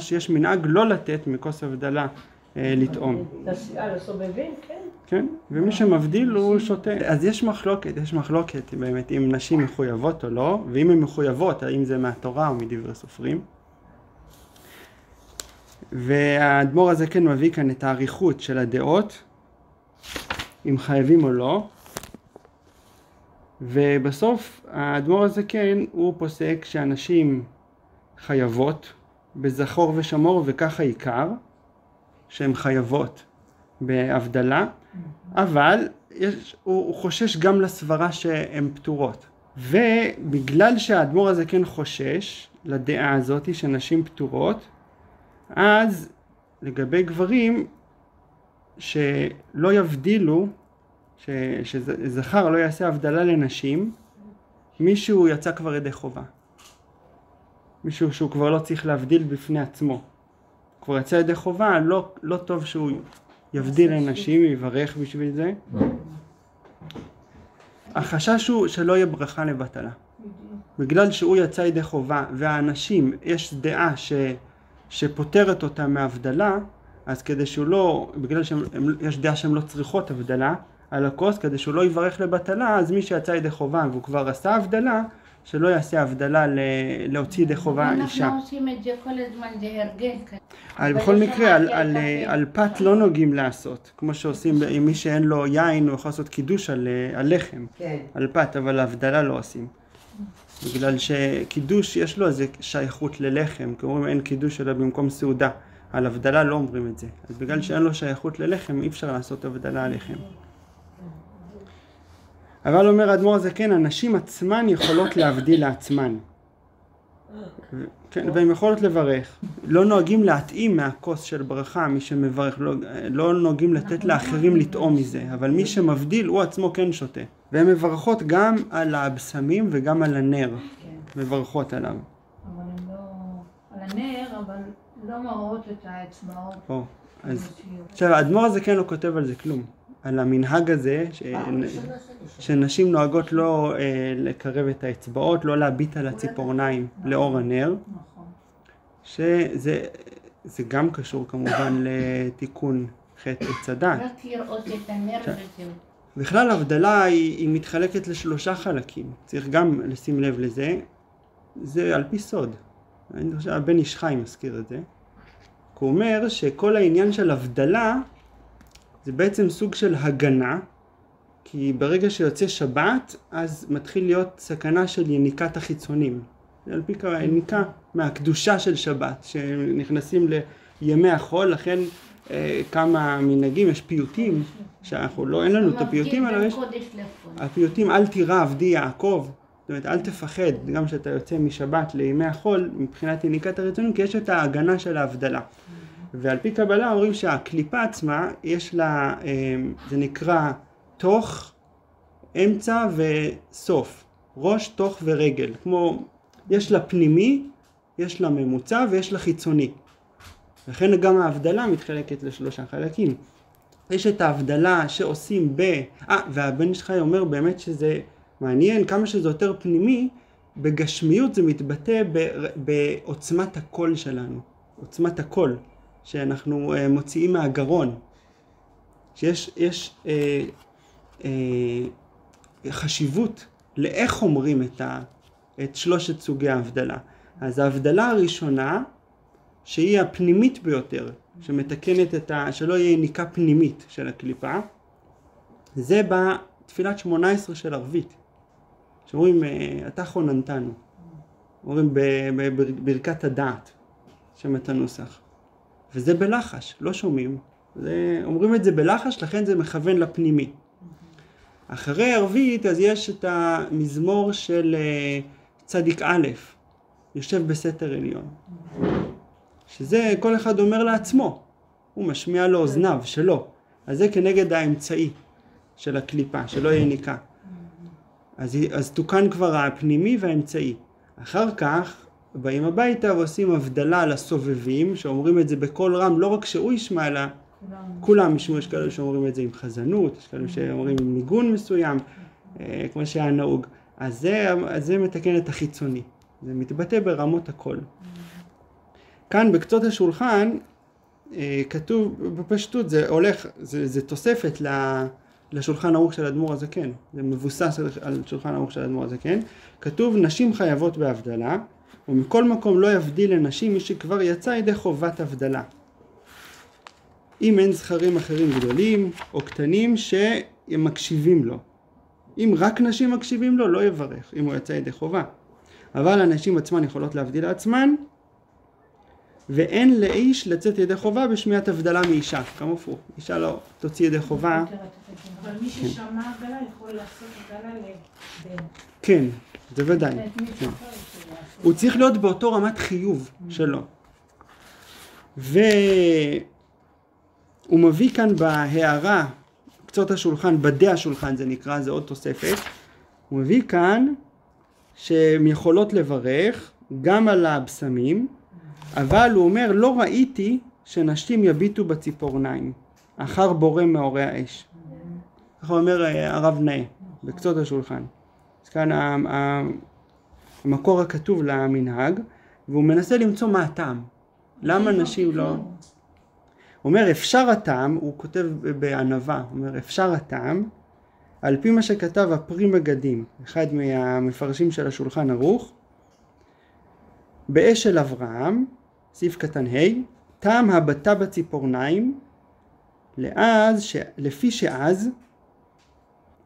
שיש מנהג לא לתת מכוס הבדלה אה, לטעום. לסובבים, כן. כן, ומי שמבדיל הוא שותה. אז יש מחלוקת, יש מחלוקת באמת אם נשים מחויבות או לא, ואם הן מחויבות, האם זה מהתורה או מדברי סופרים. והאדמו"ר הזה כן מביא כאן את האריכות של הדעות, אם חייבים או לא. ובסוף האדמו"ר הזה כן, הוא פוסק שאנשים חייבות בזכור ושמור וככה עיקר, שהן חייבות בהבדלה, אבל יש, הוא, הוא חושש גם לסברה שהן פטורות. ובגלל שהאדמו"ר הזה כן חושש לדעה הזאת שנשים פטורות, אז לגבי גברים שלא יבדילו, ש, שזכר לא יעשה הבדלה לנשים, מישהו יצא כבר ידי חובה. מישהו שהוא כבר לא צריך להבדיל בפני עצמו. כבר יצא ידי חובה, לא, לא טוב שהוא יבדיל לנשים, יברך בשביל זה. החשש הוא שלא יהיה ברכה לבטלה. בגלל שהוא יצא ידי חובה והאנשים, יש דעה ש, שפוטרת אותם מהבדלה, אז כדי שהוא לא, בגלל שיש דעה שהן לא צריכות הבדלה על הכוס, כדי שהוא לא יברך לבטלה, אז מי שיצא ידי חובה והוא כבר עשה הבדלה, שלא יעשה הבדלה להוציא ידי חובה אישה. אנחנו עושים את זה כל הזמן, זה הרגל כזה. אבל בכל מקרה, על, על, על פת לא נוגעים לעשות, כמו שעושים עם מי שאין לו יין, הוא יכול לעשות קידוש על, על לחם, כן. על פת, אבל הבדלה לא עושים. בגלל שקידוש יש לו איזה שייכות ללחם, כי אומרים אין קידוש אלא במקום סעודה. על הבדלה לא אומרים את זה. אז בגלל שאין לו שייכות ללחם, אי אפשר לעשות הבדלה על לחם. אבל אומר האדמו"ר הזה, כן, הנשים עצמן יכולות להבדיל לעצמן. כן, והן יכולות לברך. לא נוהגים להתאים מהכוס של ברכה, מי שמברך, לא, לא נוהגים לתת לאחרים לטעום מזה, אבל מי שמבדיל הוא עצמו כן שותה. והן מברכות גם על הבשמים וגם על הנר, מברכות עליו. אבל הן לא... על הנר, אבל לא מראות את האצבעות. או, אז... עכשיו, האדמו"ר הזה כן לא כותב על זה כלום. על המנהג הזה, ש... שנשים נוהגות לא אה, לקרב את האצבעות, לא להביט על הציפורניים לאור הנר, נכון. שזה זה גם קשור כמובן לתיקון חטא עץ הדת. רק לראות את הנר וזהו. בכלל ההבדלה היא, היא מתחלקת לשלושה חלקים, צריך גם לשים לב לזה, זה על פי סוד. אני חושב הבן איש חי מזכיר את זה. הוא אומר שכל העניין של הבדלה זה בעצם סוג של הגנה, כי ברגע שיוצא שבת אז מתחיל להיות סכנה של יניקת החיצונים. על פי קרא יניקה מהקדושה של שבת, שנכנסים לימי החול, לכן אה, כמה מנהגים, יש פיוטים, שאנחנו לא, אין לנו את הפיוטים האלה, יש. הפיוטים אל תירא עבדי יעקב, זאת אומרת אל תפחד גם כשאתה יוצא משבת לימי החול מבחינת יניקת הרצונים כי יש את ההגנה של ההבדלה ועל פי קבלה אומרים שהקליפה עצמה יש לה, אה, זה נקרא תוך, אמצע וסוף, ראש, תוך ורגל, כמו יש לה פנימי, יש לה ממוצע ויש לה חיצוני. לכן גם ההבדלה מתחלקת לשלושה חלקים. יש את ההבדלה שעושים ב... אה, והבן חי אומר באמת שזה מעניין, כמה שזה יותר פנימי, בגשמיות זה מתבטא ב- בעוצמת הקול שלנו, עוצמת הקול שאנחנו אה, מוציאים מהגרון, שיש יש, אה, אה, חשיבות לאיך אומרים את, ה, את שלושת סוגי ההבדלה. אז ההבדלה הראשונה, שהיא הפנימית ביותר, שמתקנת את ה... שלא יהיה יניקה פנימית של הקליפה, זה בתפילת שמונה עשרה של ערבית, שאומרים אה, אתה חוננתנו, אומרים בברכת הדעת, שם את הנוסח, וזה בלחש, לא שומעים, זה, אומרים את זה בלחש, לכן זה מכוון לפנימי. אחרי ערבית אז יש את המזמור של אה, צדיק א', יושב בסתר עליון. שזה כל אחד אומר לעצמו, הוא משמיע לאוזניו שלו, אז זה כנגד האמצעי של הקליפה, שלא ניקה. אז, אז תוקן כבר הפנימי והאמצעי. אחר כך באים הביתה ועושים הבדלה לסובבים, שאומרים את זה בקול רם, לא רק שהוא ישמע, אלא כולם ישמעו, יש כאלה שאומרים את זה עם חזנות, יש כאלה שאומרים עם ניגון מסוים, אה, כמו שהיה נהוג. אז זה, זה מתקן את החיצוני, זה מתבטא ברמות הקול. כאן בקצות השולחן אה, כתוב בפשטות, זה הולך, זה, זה תוספת ל- לשולחן ערוך של האדמו"ר הזקן, זה מבוסס על- שולחן ערוך של האדמו"ר הזקן, כתוב נשים חייבות בהבדלה, ומכל מקום לא יבדיל לנשים מי שכבר יצא ידי חובת הבדלה. אם אין זכרים אחרים גדולים או קטנים שהם מקשיבים לו. אם רק נשים מקשיבים לו, לא יברך, אם הוא יצא ידי חובה. אבל הנשים עצמן יכולות להבדיל לעצמן, ואין לאיש לצאת ידי חובה בשמיעת הבדלה מאישה, גם הפוך. אישה לא תוציא ידי חובה, אבל מי ששמע הבדלה יכול לעשות הבדלה לבן. כן, זה ודאי. כן. הוא צריך להיות באותו רמת חיוב שלו. והוא מביא כאן בהערה, קצות השולחן, בדי השולחן זה נקרא, זה עוד תוספת. הוא מביא כאן שהן יכולות לברך גם על הבשמים, אבל הוא אומר לא ראיתי שנשים יביטו בציפורניים, אחר בורא מאורי האש. ככה אומר אה, הרב נאה, בקצות השולחן. כאן המקור הכתוב למנהג, והוא מנסה למצוא מה הטעם. למה נשים לא... הוא אומר אפשר הטעם, הוא כותב בענווה, הוא אומר אפשר הטעם, על פי מה שכתב הפרי מגדים, אחד מהמפרשים של השולחן ערוך, באש של אברהם, סעיף קטן ה', טעם הבטה בציפורניים, לאז, ש... לפי שאז,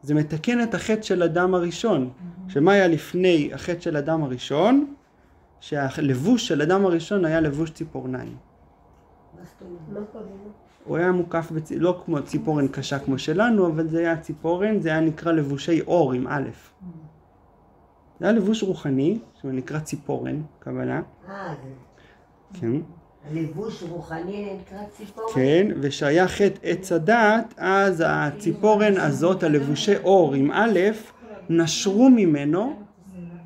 זה מתקן את החטא של אדם הראשון. שמה היה לפני החטא של אדם הראשון? שהלבוש של אדם הראשון היה לבוש ציפורניים. הוא היה מוקף, בצ... לא כמו ציפורן קשה כמו שלנו, אבל זה היה ציפורן, זה היה נקרא לבושי אור עם א'. זה היה לבוש רוחני, שהוא נקרא ציפורן, קבלה, אה, כן, לבוש רוחני נקרא ציפורן? כן, ושהיה חטא עץ הדעת, אז הציפורן הזאת, הלבושי אור עם א', נשרו ממנו,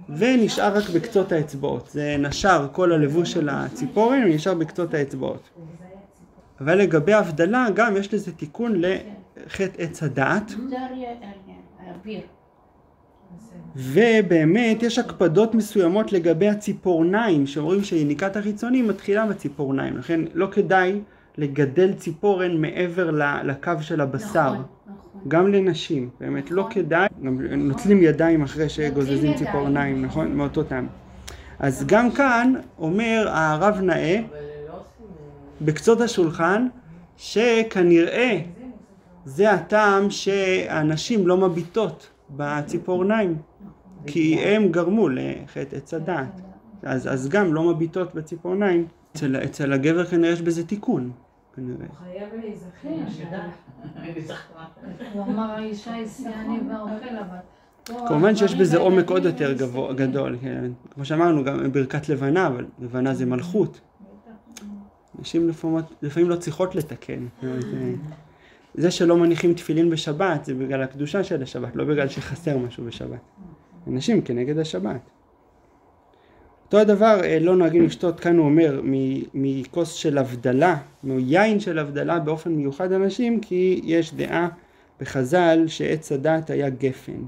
ונשאר רק בקצות האצבעות. זה נשר כל הלבוש של הציפורן, ונשאר בקצות האצבעות. אבל לגבי הבדלה, גם יש לזה תיקון לחטא עץ הדעת. ובאמת יש הקפדות מסוימות לגבי הציפורניים, שאומרים שיניקת החיצונים מתחילה בציפורניים, לכן לא כדאי לגדל ציפורן מעבר לקו של הבשר, נכון, נכון. גם לנשים, באמת לא נכון. כדאי, גם נוטלים ידיים אחרי שגוזזים. ציפורניים, נכון? מאותו טעם. אז גם כאן אומר הרב נאה בקצות השולחן שכנראה זה הטעם שהנשים לא מביטות בציפורניים כי הם גרמו לחטא עץ הדעת אז, אז גם לא מביטות בציפורניים אצל, אצל הגבר כנראה יש בזה תיקון כנראה חייב להיזכר, כן. שדע. הוא אמר האישה היא שיאני והאוכל, אבל... פה כמובן שיש בזה עומק עוד יותר. גדול כן. כמו שאמרנו גם ברכת לבנה אבל לבנה זה מלכות נשים לפעמים, לפעמים לא צריכות לתקן. זה שלא מניחים תפילין בשבת זה בגלל הקדושה של השבת, לא בגלל שחסר משהו בשבת. אנשים כנגד השבת. אותו הדבר אה, לא נוהגים לשתות, כאן הוא אומר, מכוס של הבדלה, מיין של הבדלה באופן מיוחד אנשים, כי יש דעה בחז"ל שעץ הדת היה גפן.